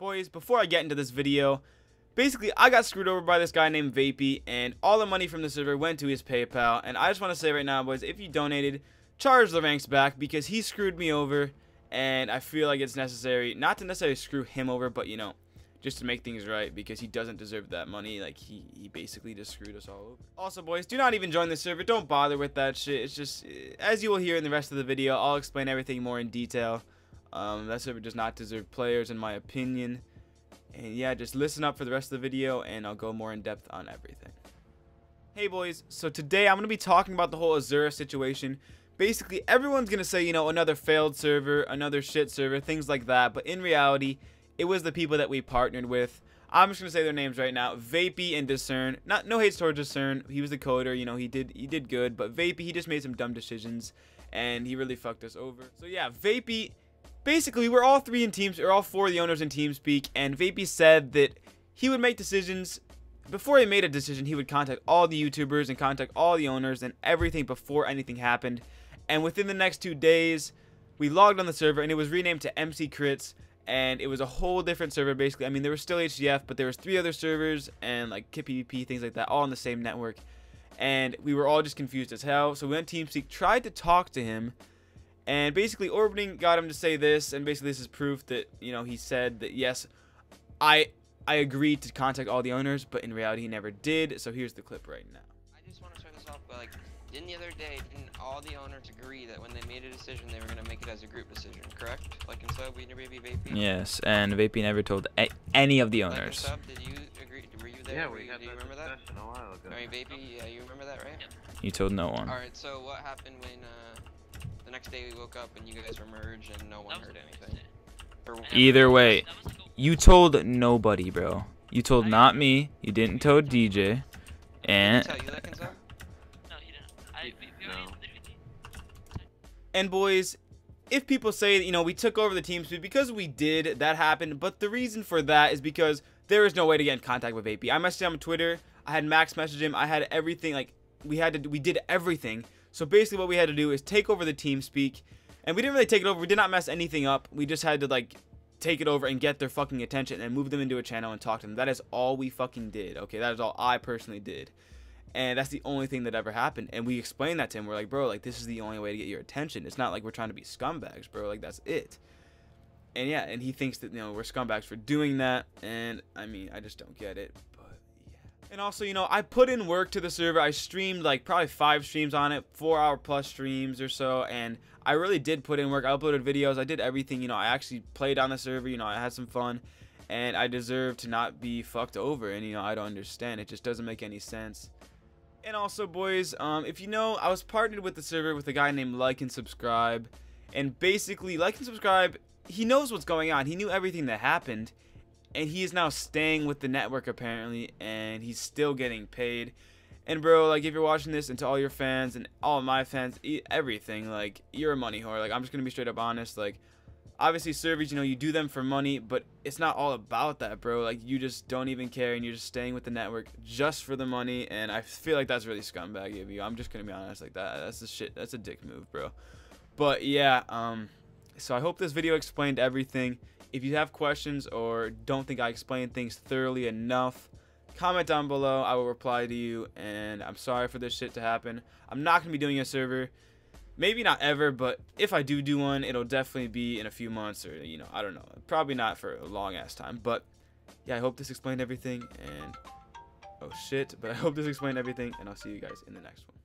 Boys, before I get into this video, basically I got screwed over by this guy named Vapey, and all the money from the server went to his PayPal, and I just want to say right now, boys, if you donated, charge the ranks back, because he screwed me over, and I feel like it's necessary, not to necessarily screw him over, but, you know, just to make things right because he doesn't deserve that money. Like he, he basically just screwed us all over. Also, boys, do not even join the server. Don't bother with that shit. It's just eh, as you will hear in the rest of the video, I'll explain everything more in detail. Um, that server does not deserve players in my opinion. And yeah, just listen up for the rest of the video and I'll go more in depth on everything. Hey boys, so today I'm going to be talking about the whole Azura situation. Basically, everyone's going to say, you know, another failed server, another shit server, things like that. But in reality, it was the people that we partnered with. I'm just gonna say their names right now. Vapey and Discern. Not no hates towards Discern. He was the coder. You know he did he did good. But Vapey he just made some dumb decisions and he really fucked us over. So yeah, Vapey. Basically, we're all three in teams, or all four of the owners in TeamSpeak, and Vapey said that he would make decisions. Before he made a decision, he would contact all the YouTubers and contact all the owners and everything before anything happened. And within the next two days, we logged on the server and it was renamed to MC Crits and it was a whole different server basically. I mean, there was still HCF, but there was three other servers and like Kit PvP, things like that, all on the same network. And we were all just confused as hell. So we went TeamSpeak, tried to talk to him, and basically orbiting got him to say this, and basically this is proof that you know he said that yes, I I agreed to contact all the owners, but in reality he never did. So here's the clip right now. I just want to start this off by like didn't the other day, didn't all the owners agree that when they made a decision, they were going to make it as a group decision, correct? Like in sub, we never be Vapey? Yes, and Vapey never told any of the owners. Like in sub, did you agree? Were you there? Yeah, we had do you remember that? a while ago. I Vapey, yeah, you remember that, right? You told no one. Alright, so what happened when uh, the next day we woke up and you guys were merged and no one heard anything? Either way, you told nobody, bro. You told not me. You didn't tell DJ. And. Tell you that, And boys, if people say, you know, we took over the TeamSpeak because we did, that happened. But the reason for that is because there is no way to get in contact with AP. I messaged him on Twitter. I had Max message him. I had everything. Like we had to, we did everything. So basically, what we had to do is take over the team speak, and we didn't really take it over. We did not mess anything up. We just had to like take it over and get their fucking attention and move them into a channel and talk to them. That is all we fucking did. Okay, that is all I personally did. And that's the only thing that ever happened. And we explained that to him. We're like, bro, like this is the only way to get your attention. It's not like we're trying to be scumbags, bro. Like that's it. And yeah, and he thinks that you know we're scumbags for doing that. And I mean, I just don't get it. And also, you know, I put in work to the server. I streamed like probably five streams on it, four hour plus streams or so. And I really did put in work. I uploaded videos. I did everything. You know, I actually played on the server. You know, I had some fun. And I deserve to not be fucked over. And you know, I don't understand. It just doesn't make any sense. And also, boys, um, if you know, I was partnered with the server with a guy named Like and Subscribe. And basically, Like and Subscribe, he knows what's going on. He knew everything that happened. And he is now staying with the network, apparently. And he's still getting paid. And, bro, like, if you're watching this, and to all your fans, and all my fans, everything, like, you're a money whore. Like, I'm just to be straight up honest. Like, obviously servers, you know, you do them for money, but it's not all about that, bro. Like you just don't even care and you're just staying with the network just for the money and I feel like that's really scumbag of you. I'm just to be honest like that. That's a shit. That's a dick move, bro. But yeah, um so I hope this video explained everything. If you have questions or don't think I explained things thoroughly enough, comment down below. I will reply to you and I'm sorry for this shit to happen. I'm not going to be doing a server maybe not ever, but if I do do one, it'll definitely be in a few months or, you know, I don't know. Probably not for a long ass time. But yeah, I hope this explained everything and oh shit, but I hope this explained everything and I'll see you guys in the next one.